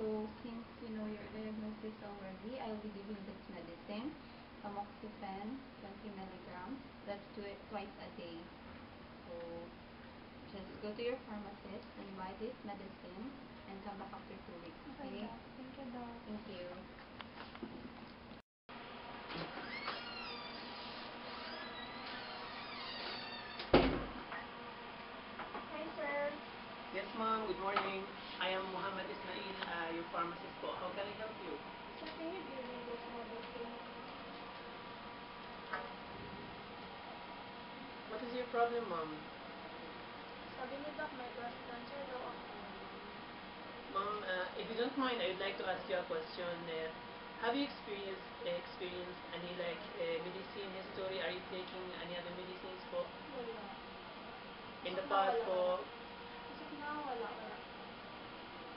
So, since you know your diagnosis already, I'll be giving this medicine, tamoxifen, 20 milligrams. Let's do it twice a day. So, just go to your pharmacist and buy this medicine and come back after two weeks, okay? Okay, Thank you, Doc. Thank you. Hi, sir. Yes, ma'am. Good morning. I am Muhammad Ismail, uh, pharmacist po. How can I help you? Sir, can you give me this medicine? What is your problem, ma'am? Sabi ni Doc, may breast cancer daw ako. Ma'am, uh, if you don't mind, I would like to ask you a question. Uh, have you experienced experienced any like uh, medicine history? Are you taking any other medicines for? Wala. In the past po? Isip na, wala, wala.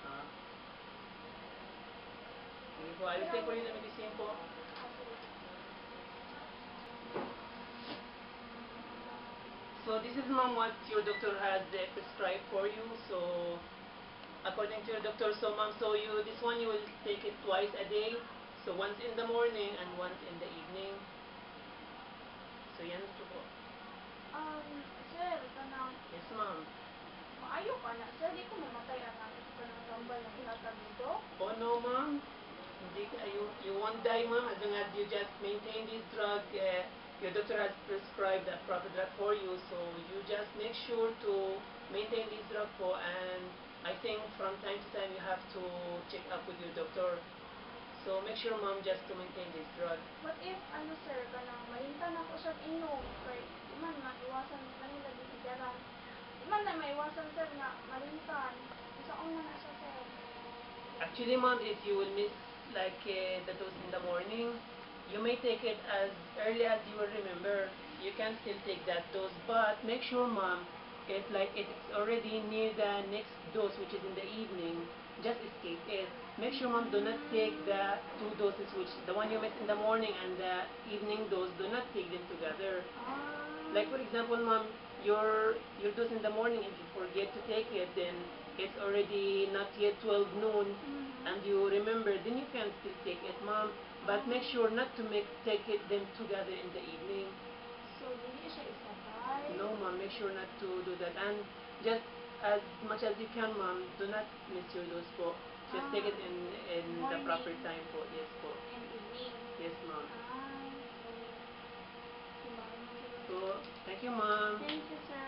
Uh, sige po, I will take for you the medicine po. Kasi, So this is ma'am what your doctor has uh, prescribed for you. So according to your doctor, so ma'am, so you this one you will take it twice a day. So once in the morning and once in the evening. So yan po po. um, sir, kanang, Yes ma'am. maayo ka na. Sir, di ko mamatay anak. Kanang tambal na ihatag dito. Oh no ma'am. Hindi, ka- you, you won't die ma'am as long as you just maintain this drug. Uh, your doctor has prescribed a proper drug for you. So you just make sure to maintain this drug po and I think from time to time you have to check up with your doctor. So make sure ma'am just to maintain this drug. What if, ano sir, kanang malintan ako siya inom. Kay, man maiwasan kanila bisigaran. Di man na maiwasan sir na malintan. Isaon man na siya sir. Actually ma'am, if you will miss like uh, the dose in the morning, you may take it as early as you will remember. You can still take that dose, but make sure mom, if like it's already near the next dose which is in the evening, just escape it. Make sure mom, do not take the two doses which the one you missed in the morning and the evening dose, do not take them together. Like for example, ma'am, your your dose in the morning, if you forget to take it, then it's already not yet 12 noon, Mhm. and you remember, then you can still take it, mom. But make sure not to make take it them together in the evening. So, dili siya isabay. No, mom, Make sure not to do that, and just as much as you can, mom, Do not miss your dose po. Just take it in in the proper time for, Yes. And evening. Yes, mom. Ah, Thank you, Mom. Thank you, sir.